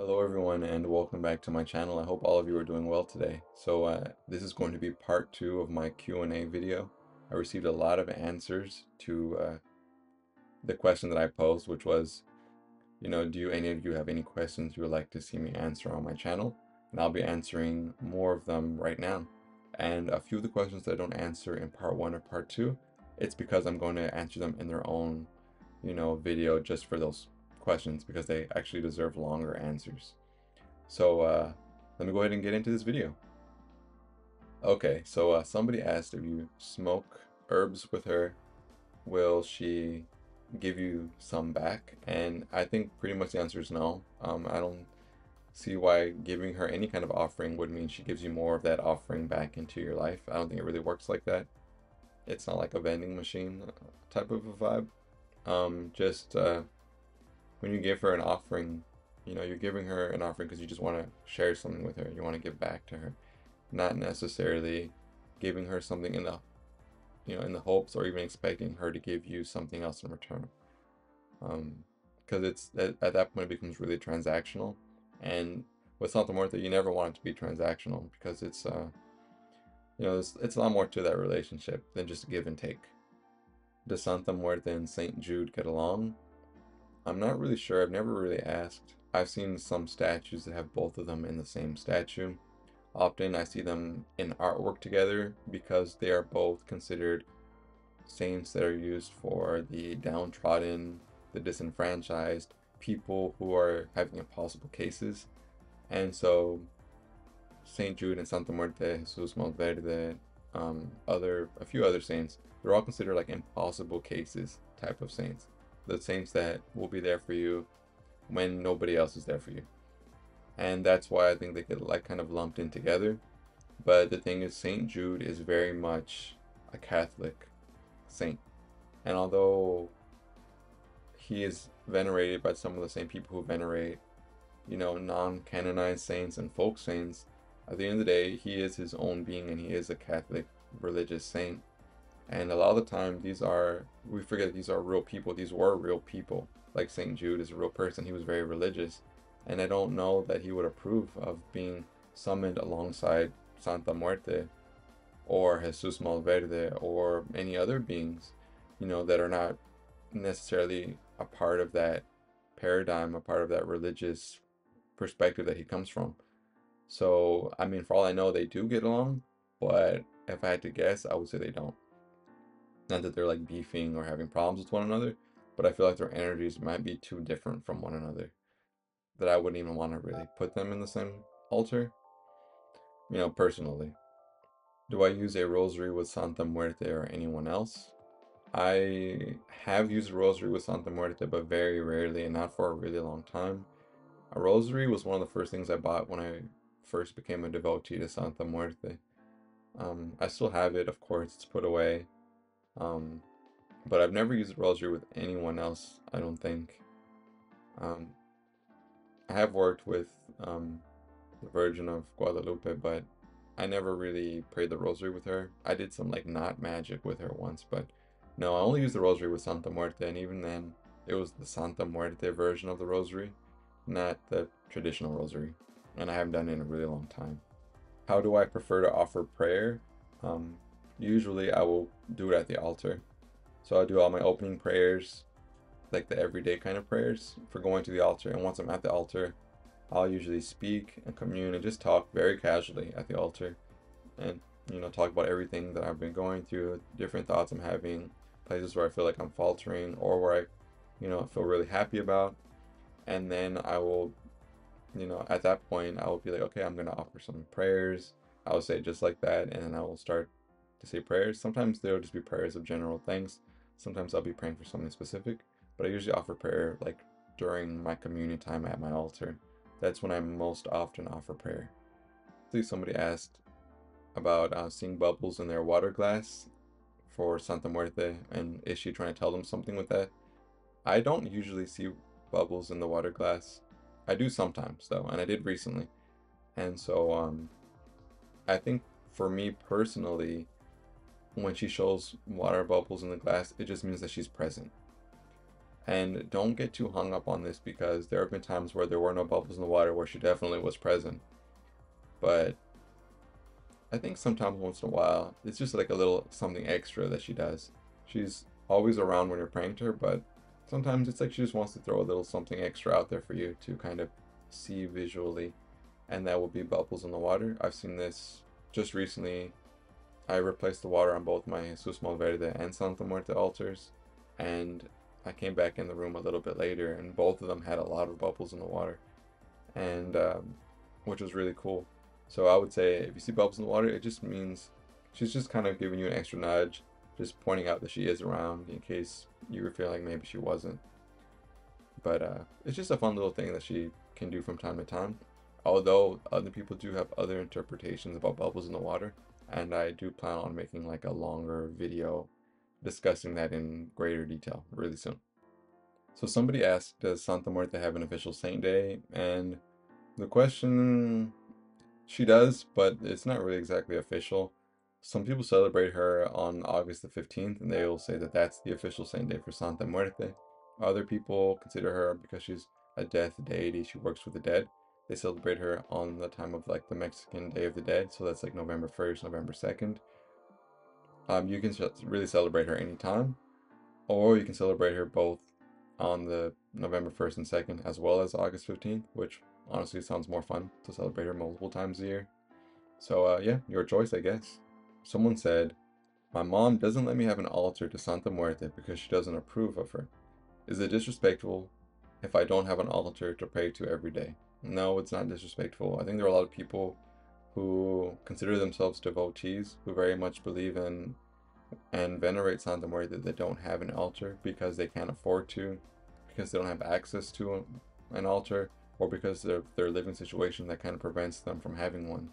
Hello everyone and welcome back to my channel. I hope all of you are doing well today. So uh, this is going to be part two of my Q&A video. I received a lot of answers to uh, the question that I posed, which was, you know, do any of you have any questions you would like to see me answer on my channel? And I'll be answering more of them right now. And a few of the questions that I don't answer in part one or part two, it's because I'm going to answer them in their own, you know, video just for those questions because they actually deserve longer answers. So uh, let me go ahead and get into this video. Okay, so uh, somebody asked if you smoke herbs with her, will she give you some back? And I think pretty much the answer is no. Um, I don't see why giving her any kind of offering would mean she gives you more of that offering back into your life. I don't think it really works like that. It's not like a vending machine type of a vibe. Um, just uh, when you give her an offering, you know, you're giving her an offering because you just want to share something with her. You want to give back to her, not necessarily giving her something in the, you know, in the hopes or even expecting her to give you something else in return. Um, because it's at, at that point it becomes really transactional, and with Santa Muerte, you never want it to be transactional because it's, uh, you know, it's, it's a lot more to that relationship than just give and take. Does Santa Muerte and Saint Jude get along? I'm not really sure. I've never really asked. I've seen some statues that have both of them in the same statue. Often I see them in artwork together because they are both considered saints that are used for the downtrodden, the disenfranchised, people who are having impossible cases. And so Saint Jude and Santa Muerte, Jesus Malverde, um, other a few other saints, they're all considered like impossible cases type of saints the saints that will be there for you when nobody else is there for you. And that's why I think they get like kind of lumped in together. But the thing is, St. Jude is very much a Catholic saint. And although he is venerated by some of the same people who venerate, you know, non canonized saints and folk saints, at the end of the day, he is his own being and he is a Catholic religious saint. And a lot of the time, these are, we forget these are real people. These were real people. Like St. Jude is a real person. He was very religious. And I don't know that he would approve of being summoned alongside Santa Muerte or Jesus Malverde or any other beings, you know, that are not necessarily a part of that paradigm, a part of that religious perspective that he comes from. So, I mean, for all I know, they do get along, but if I had to guess, I would say they don't. Not that they're like beefing or having problems with one another, but I feel like their energies might be too different from one another. That I wouldn't even want to really put them in the same altar. You know, personally. Do I use a rosary with Santa Muerte or anyone else? I have used a rosary with Santa Muerte, but very rarely and not for a really long time. A rosary was one of the first things I bought when I first became a devotee to Santa Muerte. Um, I still have it, of course, it's put away. Um, but I've never used the rosary with anyone else, I don't think. Um, I have worked with um, the Virgin of Guadalupe, but I never really prayed the rosary with her. I did some like knot magic with her once, but no, I only used the rosary with Santa Muerte, and even then, it was the Santa Muerte version of the rosary, not the traditional rosary. And I haven't done it in a really long time. How do I prefer to offer prayer? Um, usually I will do it at the altar. So I'll do all my opening prayers, like the everyday kind of prayers for going to the altar. And once I'm at the altar, I'll usually speak and commune and just talk very casually at the altar and, you know, talk about everything that I've been going through, different thoughts I'm having, places where I feel like I'm faltering or where I, you know, feel really happy about. And then I will, you know, at that point, I will be like, okay, I'm going to offer some prayers. I will say just like that. And then I will start to say prayers. Sometimes they'll just be prayers of general things. Sometimes I'll be praying for something specific, but I usually offer prayer like during my communion time at my altar. That's when I most often offer prayer. Somebody asked about uh, seeing bubbles in their water glass for Santa Muerte, and is she trying to tell them something with that? I don't usually see bubbles in the water glass. I do sometimes though, and I did recently. And so um I think for me personally, when she shows water bubbles in the glass, it just means that she's present. And don't get too hung up on this because there have been times where there were no bubbles in the water where she definitely was present. But I think sometimes once in a while, it's just like a little something extra that she does. She's always around when you're praying to her, but sometimes it's like she just wants to throw a little something extra out there for you to kind of see visually. And that will be bubbles in the water. I've seen this just recently. I replaced the water on both my Jesus Malverde and Santa Muerte altars. And I came back in the room a little bit later, and both of them had a lot of bubbles in the water, and um, which was really cool. So I would say if you see bubbles in the water, it just means she's just kind of giving you an extra nudge, just pointing out that she is around in case you were feeling maybe she wasn't. But uh, it's just a fun little thing that she can do from time to time. Although other people do have other interpretations about bubbles in the water, and I do plan on making like a longer video discussing that in greater detail really soon. So somebody asked, does Santa Muerte have an official saint day? And the question, she does, but it's not really exactly official. Some people celebrate her on August the 15th, and they will say that that's the official saint day for Santa Muerte. Other people consider her because she's a death deity, she works with the dead. They celebrate her on the time of like the Mexican Day of the Dead, so that's like November 1st, November 2nd. Um, you can really celebrate her anytime, or you can celebrate her both on the November 1st and 2nd, as well as August 15th, which honestly sounds more fun to celebrate her multiple times a year. So, uh, yeah, your choice, I guess. Someone said, My mom doesn't let me have an altar to Santa Muerte because she doesn't approve of her. Is it disrespectful if I don't have an altar to pray to every day? No, it's not disrespectful. I think there are a lot of people who consider themselves devotees, who very much believe in and venerate Santa Muerte that they don't have an altar because they can't afford to, because they don't have access to an altar, or because of their living situation that kind of prevents them from having one.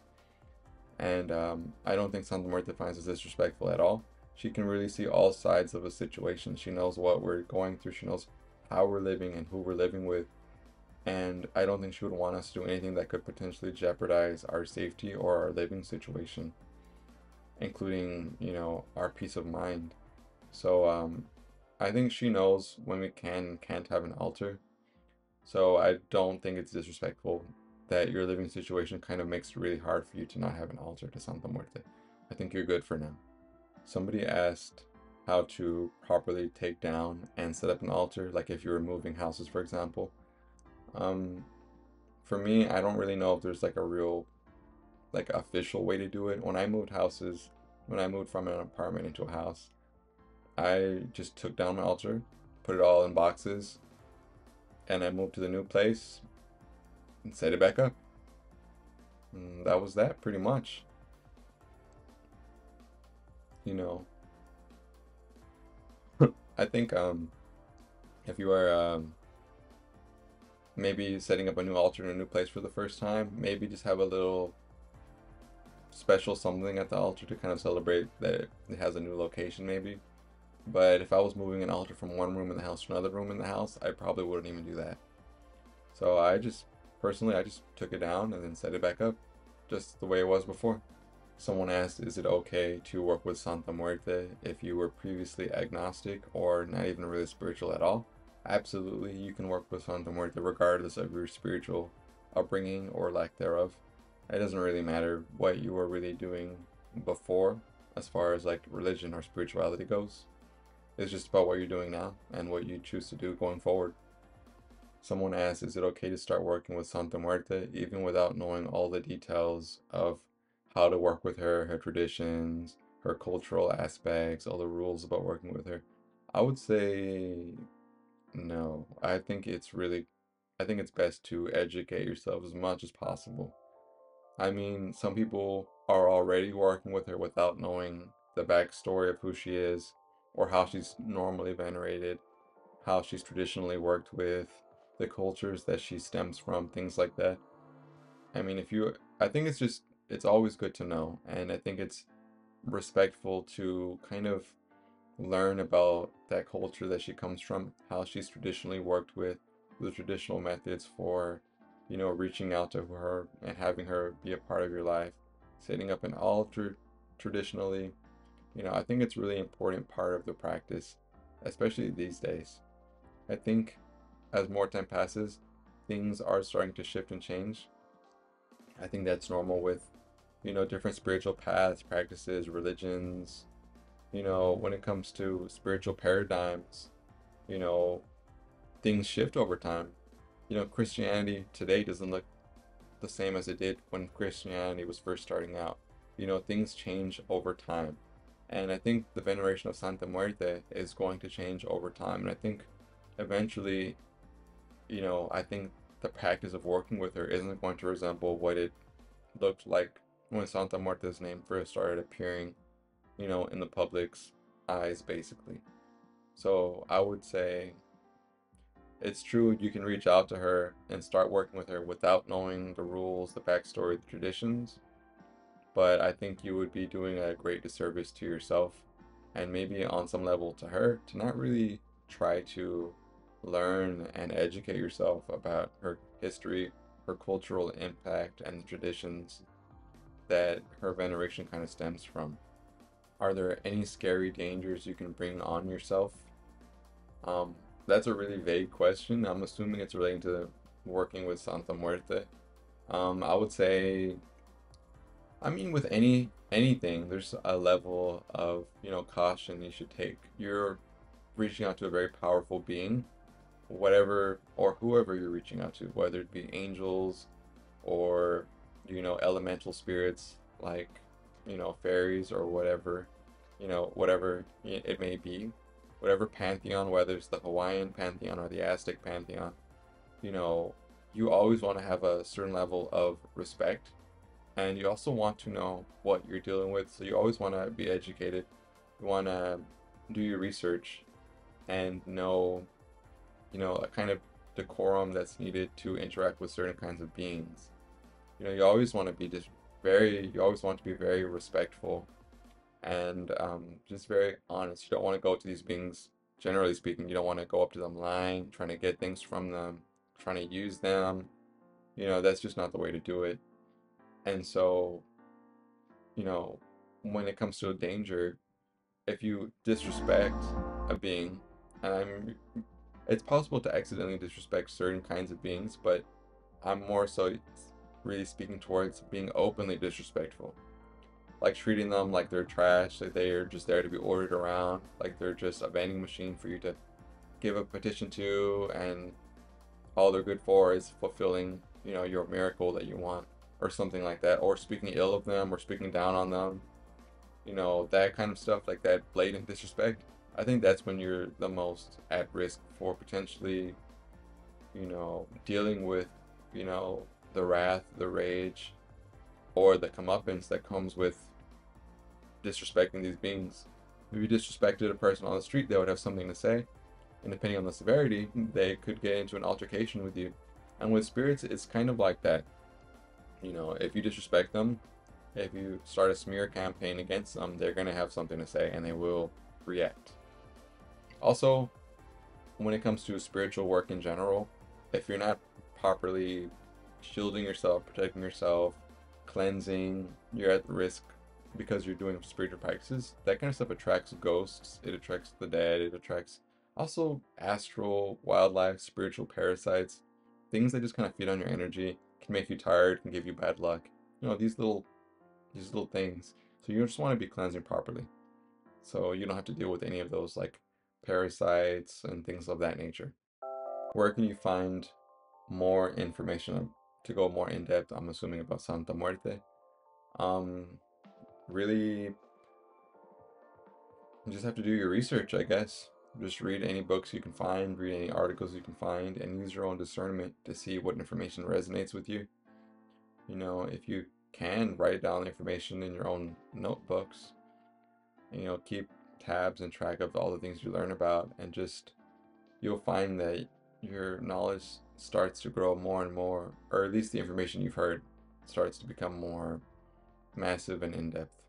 And um, I don't think Santa Muerte finds this disrespectful at all. She can really see all sides of a situation. She knows what we're going through. She knows how we're living and who we're living with and I don't think she would want us to do anything that could potentially jeopardize our safety or our living situation, including, you know, our peace of mind. So um, I think she knows when we can and can't have an altar. So I don't think it's disrespectful that your living situation kind of makes it really hard for you to not have an altar to Santa Muerte. I think you're good for now. Somebody asked how to properly take down and set up an altar, like if you were moving houses, for example. Um, for me, I don't really know if there's like a real, like official way to do it. When I moved houses, when I moved from an apartment into a house, I just took down my altar, put it all in boxes, and I moved to the new place and set it back up. And that was that pretty much. You know, I think um, if you are um, maybe setting up a new altar in a new place for the first time. Maybe just have a little special something at the altar to kind of celebrate that it has a new location maybe. But if I was moving an altar from one room in the house to another room in the house, I probably wouldn't even do that. So I just, personally, I just took it down and then set it back up just the way it was before. Someone asked, is it okay to work with Santa Muerte if you were previously agnostic or not even really spiritual at all? Absolutely, you can work with Santa Muerte regardless of your spiritual upbringing or lack thereof. It doesn't really matter what you were really doing before, as far as like religion or spirituality goes. It's just about what you're doing now and what you choose to do going forward. Someone asked, is it okay to start working with Santa Muerte even without knowing all the details of how to work with her, her traditions, her cultural aspects, all the rules about working with her? I would say no, I think it's really, I think it's best to educate yourself as much as possible. I mean, some people are already working with her without knowing the backstory of who she is or how she's normally venerated, how she's traditionally worked with, the cultures that she stems from, things like that. I mean, if you, I think it's just, it's always good to know. And I think it's respectful to kind of learn about that culture that she comes from, how she's traditionally worked with the traditional methods for, you know, reaching out to her and having her be a part of your life, setting up an altar traditionally. You know, I think it's really important part of the practice, especially these days. I think as more time passes, things are starting to shift and change. I think that's normal with, you know, different spiritual paths, practices, religions. You know, when it comes to spiritual paradigms, you know, things shift over time. You know, Christianity today doesn't look the same as it did when Christianity was first starting out. You know, things change over time. And I think the veneration of Santa Muerte is going to change over time. And I think eventually, you know, I think the practice of working with her isn't going to resemble what it looked like when Santa Muerte's name first started appearing, you know, in the public's eyes, basically. So I would say it's true you can reach out to her and start working with her without knowing the rules, the backstory, the traditions. But I think you would be doing a great disservice to yourself and maybe on some level to her to not really try to learn and educate yourself about her history, her cultural impact, and the traditions that her veneration kind of stems from. Are there any scary dangers you can bring on yourself? Um, that's a really vague question. I'm assuming it's relating to working with Santa Muerte. Um, I would say, I mean, with any anything, there's a level of you know caution you should take. You're reaching out to a very powerful being, whatever or whoever you're reaching out to, whether it be angels or you know elemental spirits like you know fairies or whatever, you know whatever it may be, whatever pantheon, whether it's the Hawaiian pantheon or the Aztec pantheon, you know, you always want to have a certain level of respect and you also want to know what you're dealing with so you always want to be educated you want to do your research and know, you know, a kind of decorum that's needed to interact with certain kinds of beings. You know, you always want to be just very, you always want to be very respectful and um, just very honest. You don't want to go up to these beings, generally speaking, you don't want to go up to them lying, trying to get things from them, trying to use them. You know, that's just not the way to do it. And so, you know, when it comes to a danger, if you disrespect a being and I'm it's possible to accidentally disrespect certain kinds of beings, but I'm more so really speaking towards being openly disrespectful. Like treating them like they're trash, like they are just there to be ordered around, like they're just a vending machine for you to give a petition to and all they're good for is fulfilling, you know, your miracle that you want or something like that or speaking ill of them or speaking down on them. You know, that kind of stuff like that blatant disrespect I think that's when you're the most at risk for potentially, you know, dealing with, you know, the wrath, the rage, or the comeuppance that comes with disrespecting these beings. If you disrespected a person on the street, they would have something to say, and depending on the severity, they could get into an altercation with you. And with spirits, it's kind of like that. You know, if you disrespect them, if you start a smear campaign against them, they're going to have something to say and they will react. Also, when it comes to spiritual work in general, if you're not properly shielding yourself, protecting yourself, cleansing, you're at risk because you're doing spiritual practices. That kind of stuff attracts ghosts, it attracts the dead, it attracts also astral, wildlife, spiritual parasites, things that just kind of feed on your energy, can make you tired, can give you bad luck. You know, these little these little things. So you just want to be cleansing properly. So you don't have to deal with any of those like parasites, and things of that nature. Where can you find more information to go more in depth? I'm assuming about Santa Muerte. Um, really, you just have to do your research, I guess. Just read any books you can find, read any articles you can find, and use your own discernment to see what information resonates with you. You know, if you can, write down the information in your own notebooks. You know, keep tabs and track of all the things you learn about and just you'll find that your knowledge starts to grow more and more or at least the information you've heard starts to become more massive and in-depth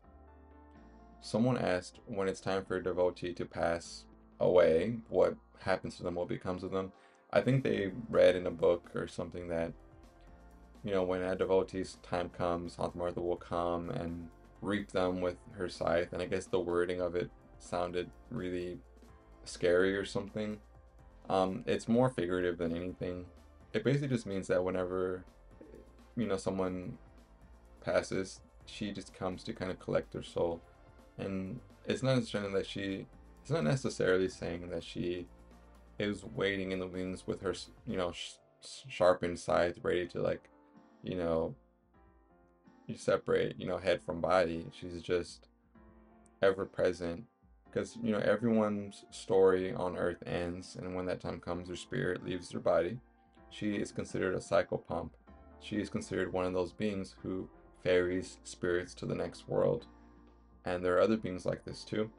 someone asked when it's time for a devotee to pass away what happens to them what becomes of them i think they read in a book or something that you know when a devotee's time comes Santa Muerte will come and reap them with her scythe and i guess the wording of it sounded really scary or something. Um, it's more figurative than anything. It basically just means that whenever, you know, someone passes, she just comes to kind of collect their soul. And it's not necessarily that she, it's not necessarily saying that she is waiting in the wings with her, you know, sh- sharpened scythe ready to like, you know, you separate, you know, head from body. She's just ever present because you know everyone's story on earth ends and when that time comes their spirit leaves their body she is considered a psychopomp. She is considered one of those beings who ferries spirits to the next world. And there are other beings like this too.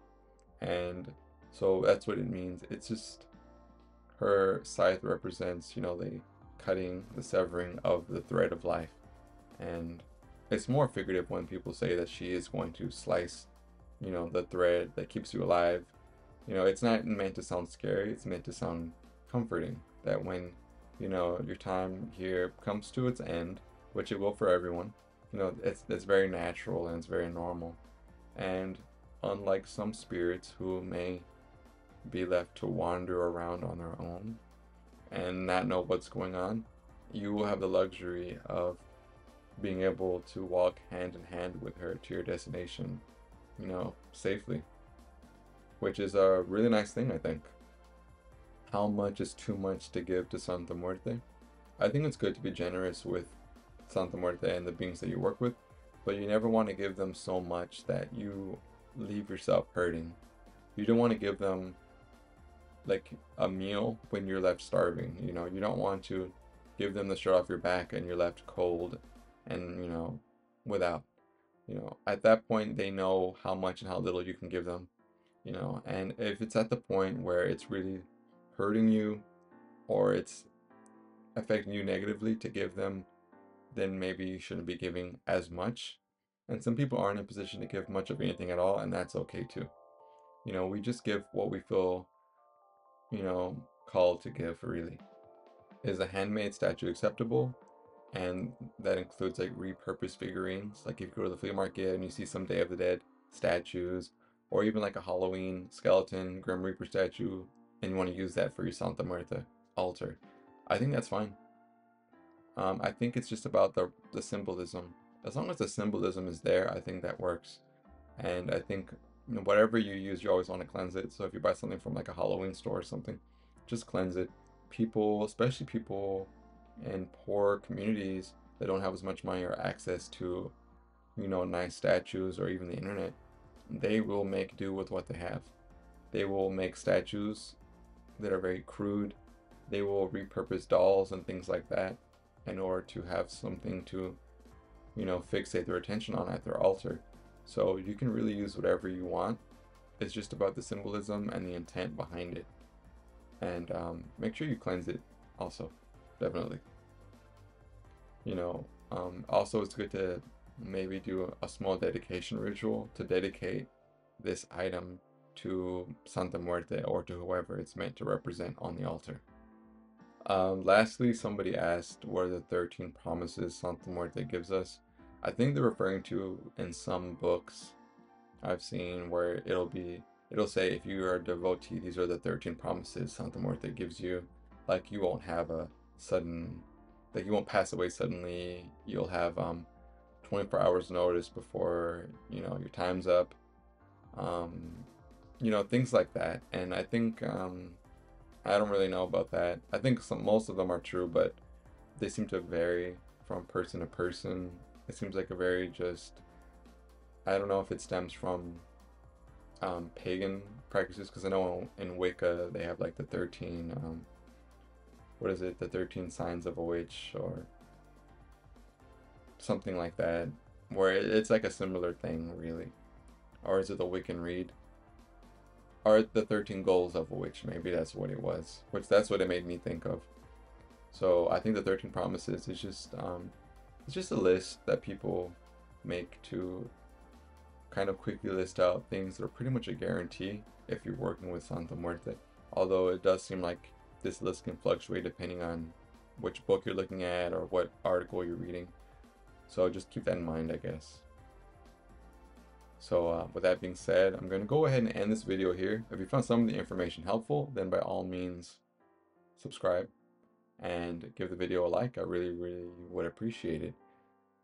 And so that's what it means. It's just her scythe represents you know the cutting the severing of the thread of life. And it's more figurative when people say that she is going to slice you know, the thread that keeps you alive. You know, it's not meant to sound scary, it's meant to sound comforting. That when, you know, your time here comes to its end, which it will for everyone, you know, it's, it's very natural and it's very normal. And unlike some spirits who may be left to wander around on their own and not know what's going on, you will have the luxury of being able to walk hand in hand with her to your destination you know, safely. Which is a really nice thing, I think. How much is too much to give to Santa Muerte? I think it's good to be generous with Santa Muerte and the beings that you work with, but you never want to give them so much that you leave yourself hurting. You don't want to give them like a meal when you're left starving. You know, you don't want to give them the shirt off your back and you're left cold and, you know, without you know at that point they know how much and how little you can give them you know and if it's at the point where it's really hurting you or it's affecting you negatively to give them then maybe you shouldn't be giving as much. And some people aren't in a position to give much of anything at all and that's okay too. You know we just give what we feel you know called to give really. Is a handmade statue acceptable? And that includes like repurposed figurines. Like if you go to the flea market and you see some Day of the Dead statues, or even like a Halloween skeleton Grim Reaper statue, and you want to use that for your Santa Muerte altar, I think that's fine. Um, I think it's just about the the symbolism. As long as the symbolism is there, I think that works. And I think you know, whatever you use, you always want to cleanse it. So if you buy something from like a Halloween store or something, just cleanse it. People, especially people in poor communities that don't have as much money or access to, you know, nice statues or even the internet, they will make do with what they have. They will make statues that are very crude. They will repurpose dolls and things like that in order to have something to, you know, fixate their attention on at their altar. So you can really use whatever you want. It's just about the symbolism and the intent behind it. And um, make sure you cleanse it also definitely. You know, um, also it's good to maybe do a, a small dedication ritual to dedicate this item to Santa Muerte or to whoever it's meant to represent on the altar. Um, lastly, somebody asked what are the 13 promises Santa Muerte gives us. I think they're referring to in some books I've seen where it'll be, it'll say if you are a devotee, these are the 13 promises Santa Muerte gives you. Like you won't have a sudden like you won't pass away suddenly you'll have um 24 hours notice before you know your time's up um you know things like that and i think um i don't really know about that i think some most of them are true but they seem to vary from person to person it seems like a very just i don't know if it stems from um pagan practices because i know in wicca they have like the 13 um what is it, the 13 signs of a witch or something like that, where it's like a similar thing, really. Or is it the Wiccan Rede? Or the 13 goals of a witch, maybe that's what it was, which that's what it made me think of. So I think the 13 promises is just, um, it's just a list that people make to kind of quickly list out things that are pretty much a guarantee if you're working with Santa Muerte. Although it does seem like this list can fluctuate depending on which book you're looking at or what article you're reading. So just keep that in mind, I guess. So uh, with that being said, I'm going to go ahead and end this video here. If you found some of the information helpful, then by all means, subscribe, and give the video a like. I really, really would appreciate it.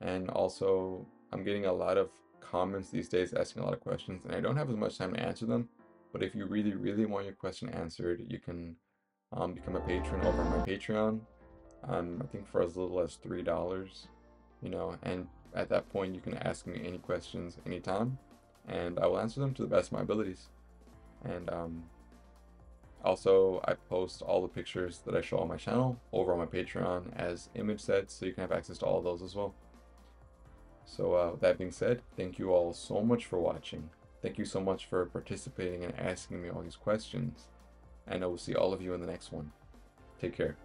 And also, I'm getting a lot of comments these days asking a lot of questions, and I don't have as much time to answer them. But if you really, really want your question answered, you can um, become a patron over my Patreon. Um, I think for as little as three dollars, you know, and at that point you can ask me any questions anytime, and I will answer them to the best of my abilities. And um, also, I post all the pictures that I show on my channel over on my Patreon as image sets, so you can have access to all those as well. So uh, that being said, thank you all so much for watching. Thank you so much for participating and asking me all these questions. And I will see all of you in the next one. Take care.